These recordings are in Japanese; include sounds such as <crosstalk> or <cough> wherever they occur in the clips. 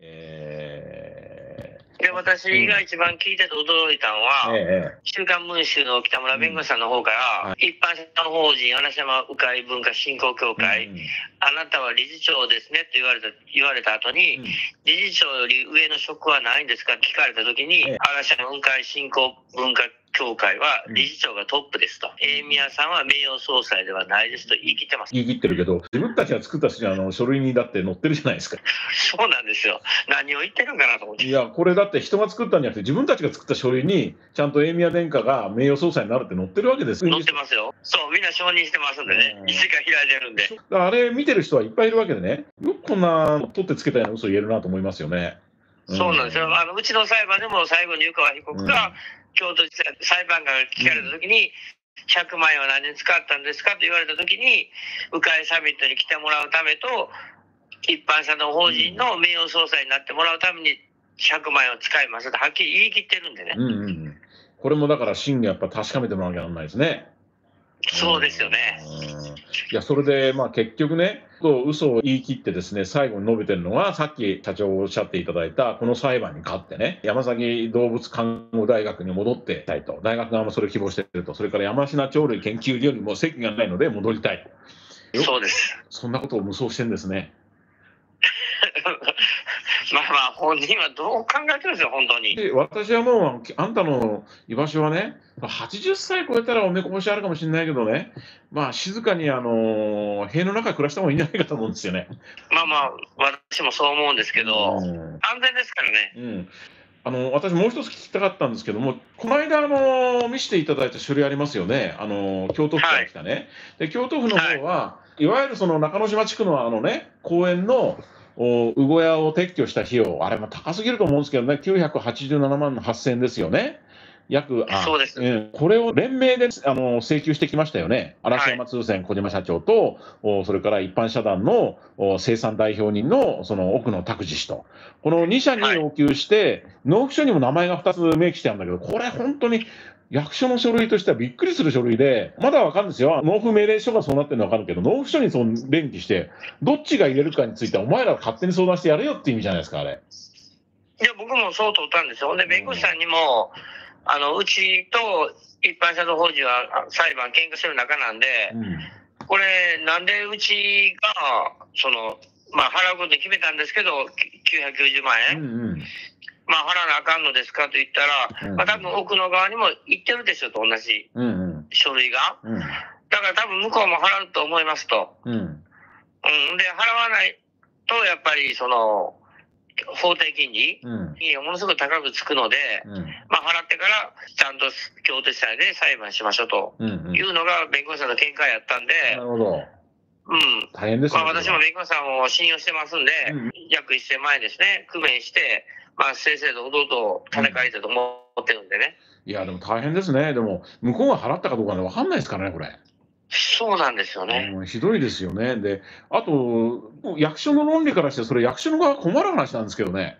えで、私が一番聞いてて驚いたのは、ええ。週刊文春の北村弁護士さんの方から、うん。は一般社団法人嵐山鵜飼文化振興協会、うん。あなたは理事長ですねって言われた言われた後に、うん。理事長より上の職はないんですか？聞かれた時に、ええ。嵐山雲海振興文化協会はうん理事長がトップですと、えー宮さんは名誉総裁ではないですと言い切ってます。言い切ってるけど、自分たちが作ったあの書類にだって載ってるじゃないですか。そうなんですよ。何を言ってるんかなと思って。いや、これだって人が作ったんじゃなくて、自分たちが作った書類に、ちゃんとエイミヤ殿下が名誉総裁になるって載ってるわけですよ。載ってますよ。そう、みんな承認してますんでねう。ん理事会開いてるんで。あれ見てる人はいっぱいいるわけでね、よくこんな取ってつけたような嘘言えるなと思いますよね。そうなんですよ。あのうちの裁判でも最後に湯川被告が、うん京都地裁裁判官が聞かれたときに、100万円は何に使ったんですかと言われたときに、鵜飼サミットに来てもらうためと、一般社の法人の名誉総裁になってもらうために100万円を使いますとはっきり言い切ってるんでね。うんうんうん。これもだから真偽やっぱ確かめてもらわなきゃならないですね。そうですよね。うん。いや、それで、まあ結局ね、そう嘘を言い切ってですね、最後に述べてるのが、さっき社長おっしゃっていただいた、この裁判に勝ってね、山崎動物看護大学に戻っていたいと。大学側もそれを希望していると。それから山科鳥類研究所にも席がないので戻りたいと。よそうです。そんなことを無双してんですね。<laughs> まあまあ、本人はどう考えてるんですよ、本当に。で私はもう、あんたの居場所はね、80歳超えたらおめこぼしあるかもしれないけどね、まあ、静かにあの塀の中で暮らした方がいいんじゃないかと思うんですよね。まあまあ、私もそう思うんですけど、うん。安全ですからね。うん。あの私、もう一つ聞きたかったんですけども、この間、あの見せていただいた書類ありますよね、あの京都府から来たね、で京都府の方は、い、わゆるその中之島地区のあの、ね、公園のおウゴ屋を撤去した費用、あれも高すぎると思うんですけどね、987万8000円ですよね。約あそうです。んこれを連名であの請求してきましたよね、嵐山通船小島社長と、おそれから一般社団のお生産代表人のその奥野拓司氏と、この2社に要求して、納付書にも名前が2つ明記してあるんだけど、これ、本当に役所の書類としてはびっくりする書類で、まだわかるんですよ、納付命令書がそうなってるのはわかるけど、納付書にそう連記して、どっちが入れるかについては、お前ら勝手に相談してやれよって意味じゃないですか、あれ。いや、僕もそう取ったんですよ。で、弁護士さんにも、あの、うちと一般社の法人はあ裁判喧嘩してる中なんで、うんこれ、なんでうちが、その、まあ、払うことに決めたんですけど、990万円、うんうんまあ、払わなあかんのですかと言ったら、うん。まあ、多分奥の側にも言ってるでしょと、同じうんうん。書類が。うん。だから多分向こうも払うと思いますと。うん。うん。で、払わないと、やっぱり、その、法定金利うん。金利がものすごく高くつくので、うん。まあ、払ってから、ちゃんと京都地裁で裁判しましょうとうんうん。いうのが弁護士さんの見解やったんで、なるほど、うん。大変ですね。まあ、私も弁護士さんを信用してますんで、うん約1000万円ですね、工面して、まあ、正々堂々と金借りたと思ってるんでね。いや、でも大変ですね。でも、向こうが払ったかどうかね、わかんないですからね、これ。そうなんですよね。うんひどいですよね。で、あと、役所の論理からして、それ役所の側困る話なんですけどね。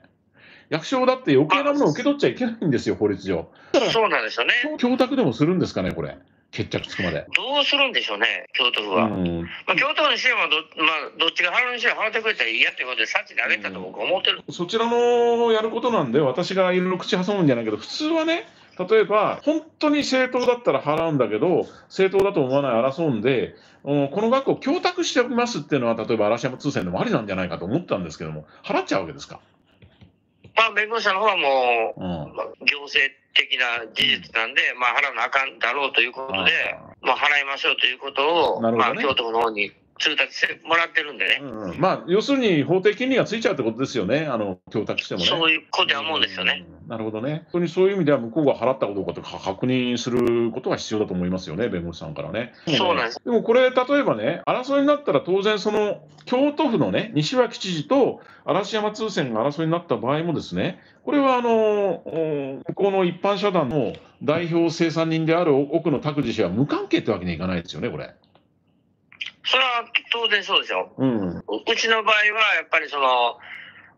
役所だって余計なものを受け取っちゃいけないんですよ、法律上。そうなんですよね。供託でもするんですかね、これ。決着つくまで。どうするんでしょうね、京都府うは。ん、まあ、京都府にしてもど、まあ、どっちが払うにしろ払ってくれたらいいやってことで、察知であげたと僕は思ってる。そちらのやることなんで、私がいろいろ口挟むんじゃないけど、普通はね、例えば、本当に正当だったら払うんだけど、正当だと思わない争うんで、うんこの額を供託しておきますっていうのは、例えば嵐山通船でもありなんじゃないかと思ったんですけども、払っちゃうわけですか。まあ、弁護士の方はもう、うん。まあ、行政的な事実なんで、まあ、払わなあかんだろうということで、まあ、払いましょうということを、ね。まあ、京都府の方に通達してもらってるんでね。うんうんまあ、要するに法定金利がついちゃうってことですよね、あの供託してもね。そういうことは思うんですよね。うんなるほどね。本当にそういう意味では、向こうが払ったかどうかとか確認することが必要だと思いますよね、弁護士さんからね。そうなんです。でもこれ、例えばね、争いになったら当然、その京都府のね、西脇知事と嵐山通船が争いになった場合もですね、これはあのお向こうの一般社団の代表生産人である奥野拓司氏は無関係ってわけにはいかないですよね、これ。それは当然そうですよ。うん、ううちの場合は、やっぱりその、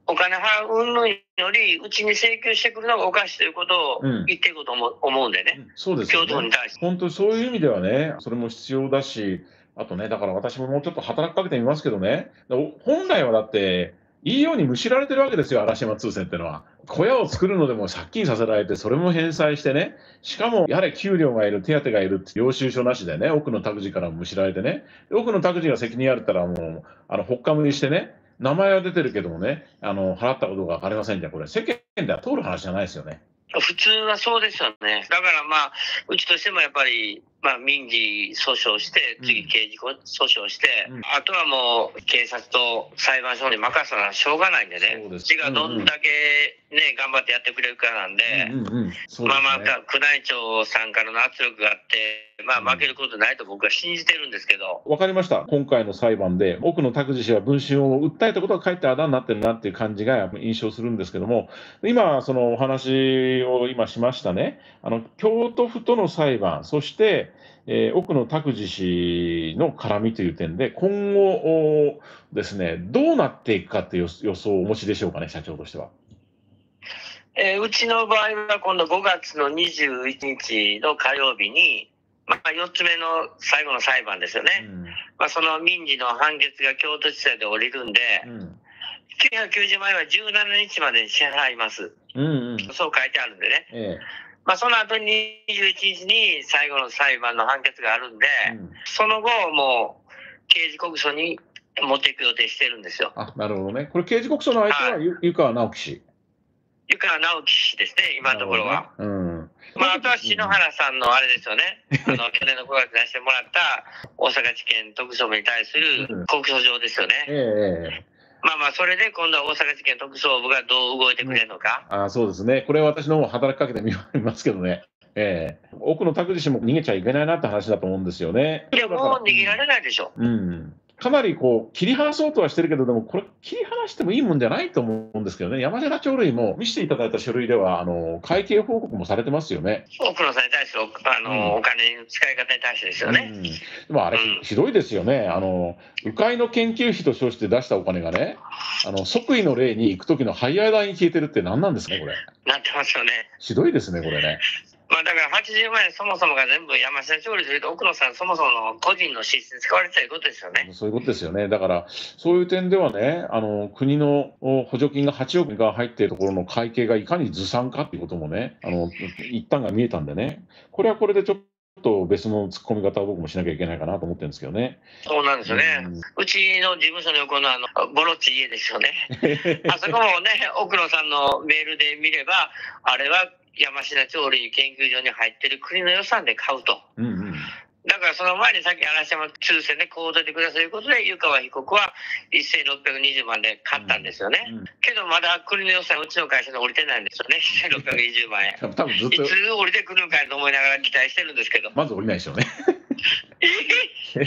お金払う云々より、うちに請求してくるのがおかしいということをうん言っていくこと思う思うんでね。そうですよ京都府にね。対して。本当にそういう意味ではね、それも必要だし、あとね、だから私ももうちょっと働きかけてみますけどね、お本来はだって、いいようにむしられてるわけですよ、嵐山通船ってのは。小屋を作るのでも借金させられて、それも返済してね、しかも、やはり給料がいる、手当がいるって、領収書なしでね、奥の託児からむしられてね、奥の託児が責任あるったら、もう、あの、ほっかむにしてね、名前は出てるけどもね、あの、払ったことが分かりませんじゃ、これ、世間では通る話じゃないですよね。普通はそうですよね。だからまあ、うちとしてもやっぱり、まあ、民事訴訟して、次刑事訴訟して、うん、あとはもう警察と裁判所に任せたらしょうがないんでね、うちがどんだけね、頑張ってやってくれるかなんで、まあまあ、宮内庁さんからの圧力があって、まあ負けることないと僕は信じてるんですけど。わかりました。今回の裁判で、奥野拓司氏は文春を訴えたことが書いてあだになってるなっていう感じが印象するんですけども、今、そのお話を今しましたね、あの、京都府との裁判、そして、えー、奥野拓司氏の絡みという点で、今後ですね、どうなっていくかという予想をお持ちでしょうかね、社長としては。えー、うちの場合は今度5月の21日の火曜日に、まあ、4つ目の最後の裁判ですよね、うん、まあ、その民事の判決が京都地裁で降りるんで、うん、990万円は17日まで支払います、うんうん、そう書いてあるんでね。ええまあ、その後に21日に最後の裁判の判決があるんで、うん、その後、もう刑事告訴に持っていく予定してるんですよ。あなるほどね。これ、刑事告訴の相手は、はい、湯川直樹氏。湯川直樹氏ですね、今のところは。ね、うんまあ、あとは篠原さんのあれですよね、あの去年の5月に出してもらった大阪地検特捜部に対する告訴状ですよね。ええまあまあ、それで今度は大阪地検特捜部がどう動いてくれるのか。あそうですね、これは私の方働きかけてみますけどね。ええー、奥の拓司氏も逃げちゃいけないなって話だと思うんですよね。いや、もう逃げられないでしょ。うん。かなりこう切り離そうとはしてるけど、でもこれ、切り離してもいいもんじゃないと思うんですけどね、山寺鳥類も見せていただいた書類では、あの会計報告もされてますよね。奥野さんに対するあの、うん、お金の使い方に対してですよね。うん、でもあれ、うん、ひどいですよね、あの迂回の研究費と称して出したお金がね、あの即位の例に行く時のハイアー代に消えてるって、何なんですか、これ。なってますよね。ひどいですね、これね。まあだから80万円そもそもが全部山下調理というと奥野さんそもそもの個人の支出に使われてたいうことですよね。そういうことですよね。だからそういう点ではね、あの国の補助金が8億が入っているところの会計がいかにずさんかっていうこともね、あの一端が見えたんでね、これはこれでちょっとと別の突っ込み方を僕もしなきゃいけないかなと思ってるんですけどね。そうなんですよね。うん、うちの事務所の横のあのボロッチ家ですよね。<laughs> あそこもね、奥野さんのメールで見れば、あれは山科鳥類研究所に入ってる国の予算で買うと。うんうんだからその前にさっき嵐山通船でこう出てくださいということで、湯川被告は1620万で買ったんですよね。うんうん、けどまだ国の予算、うちの会社で降りてないんですよね、<laughs> 1620万円。多分ずっといつ降りてくるのかと思いながら期待してるんですけど。まず降りないでしょうね。全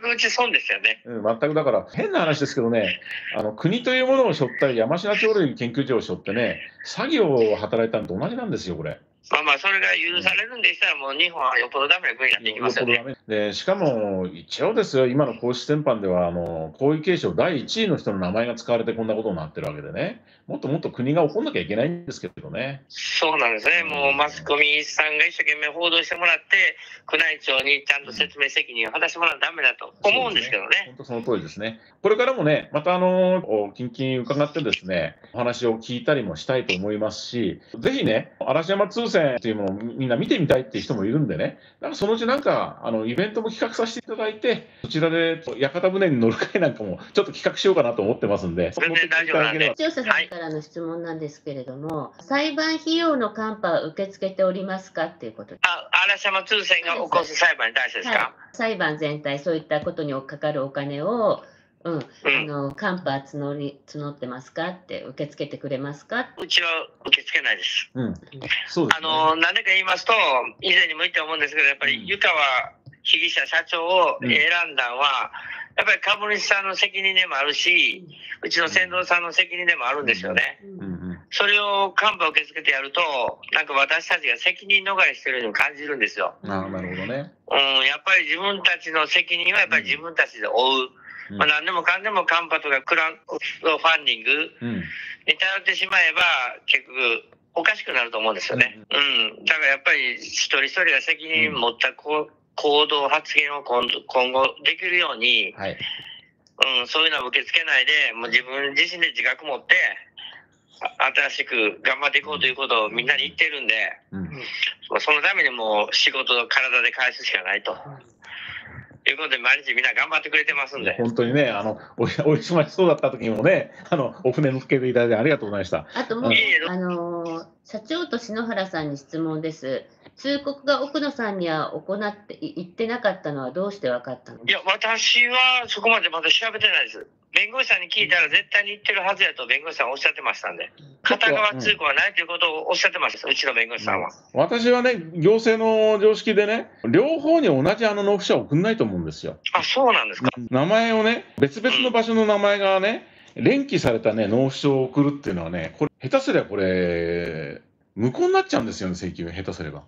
くうち損ですよね。うん、全くだから、変な話ですけどね、あの国というものを背負ったり、山科鳥類研究所を背負ってね、作業を働いたのと同じなんですよ、これ。まあまあ、それが許されるんでしたら、もう日本はよっぽどダメな国になっていきますよね。でしかも、一応ですよ、今の皇室典範では、あの皇位継承第1位の人の名前が使われてこんなことになってるわけでね、もっともっと国が怒んなきゃいけないんですけどね。そうなんですね、もうマスコミさんが一生懸命報道してもらって、宮内庁にちゃんと説明責任を果たしてもらうとだめだと思うんですけどね。本当、その通りですね。これからもね、またあの、近々伺ってですね、お話を聞いたりもしたいと思いますし、ぜひね、嵐山通船っていうものをみんな見てみたいっていう人もいるんでね、なんかそのうちなんか、あの、イベントも企画させていただいて、そちらで屋形船に乗る会なんかもちょっと企画しようかなと思ってますんで、全然大丈夫なんで。視聴者さんからの質問なんですけれども、はい、裁判費用のカンパは受け付けておりますかっていうこと。あ、嵐山通船が起こす裁判に対してですか、はい、裁判全体、そういったことにかかるお金を、うん、あのカンパ募り募ってますかって受け付けてくれますか？うちは受け付けないです。うん、そうです、ね、あの何でか言いますと以前にも言ったと思うんですけどやっぱり湯川被疑者社長を選んだのは、やっぱり株主さんの責任でもあるし、うちの船頭さんの責任でもあるんですよね。それをカンパ受け付けてやると、なんか私たちが責任逃れしてるように感じるんですよ。あなるほどね。うん、やっぱり自分たちの責任はやっぱり自分たちで負う。まあ、何でもかんでもカンパとかクラウドファンディングに頼ってしまえば、結局、おかしくなると思うんですよね。うん。だからやっぱり一人一人が責任持った行動、発言を今後できるように、はい、ううん、そういうのは受け付けないで、もう自分自身で自覚持って、あ新しく頑張っていこうということをみんなに言ってるんで、うん。まあそのためにもう仕事を体で返すしかないと。いうことで、毎日みんな頑張ってくれてますんで。本当にね、あのお <laughs> お忙しそうだった時にもね、あのお船乗っけていただいてありがとうございました。あともううん、あのー社長と篠原さんに質問です。通告が奥野さんには行ってい言ってなかったのはどうして分かったの？いや、私はそこまでまだ調べてないです。弁護士さんに聞いたら絶対に言ってるはずやと弁護士さんはおっしゃってましたんで。片側通行はないということをおっしゃってました、うちの弁護士さんは。私はね、行政の常識でね、両方に同じあの納付書を送んないと思うんですよ。あ、そうなんですか。名前をね、別々の場所の名前がね、連記されたね、納付書を送るっていうのはね、これ、下手すればこれ、無効になっちゃうんですよね、請求が下手すれば。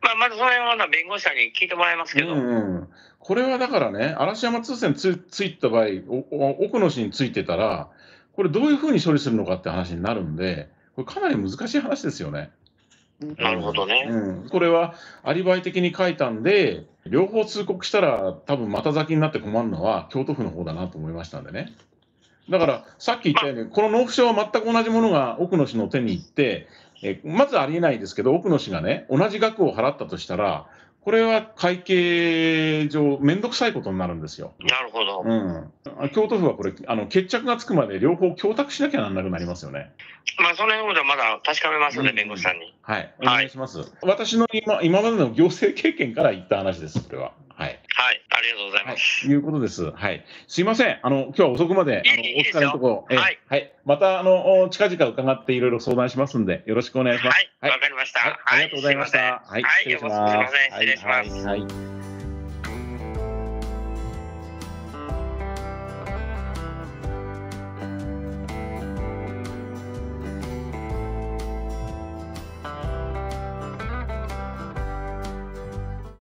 まあ、まずその辺は弁護士さんに聞いてもらいますけど。うんうん、これはだからね、嵐山通船つついた場合、おお奥野氏についてたら、これ、どういうふうに処理するのかって話になるんで、これ、かなり難しい話ですよね。なるほどね。うん、これはアリバイ的に書いたんで、両方通告したら、多分また先になって困るのは京都府の方だなと思いましたんでね。だから、さっき言ったように、この納付書は全く同じものが奥野氏の手に行って、えまずありえないですけど、奥野氏がね、同じ額を払ったとしたら、これは会計上、めんどくさいことになるんですよ。なるほど。うん、京都府はこれあの、決着がつくまで両方供託しなきゃなんなくなりますよね。まあ、その辺はまだ確かめますので、うん弁護士さんに。はい、お願いします。私の今今までの行政経験から言った話です、これは。はいはい、ありがとうございはます。い、いうことです。はい。すいません。あの、今日は遅くまで、あの、おいいいいですよ疲れのところ、えはいはい。また、あの、お近々伺っていろいろ相談しますんで、よろしくお願いします。はい、わかりました。はい。ありがとうございました。はい、はい。はい、失礼します。はい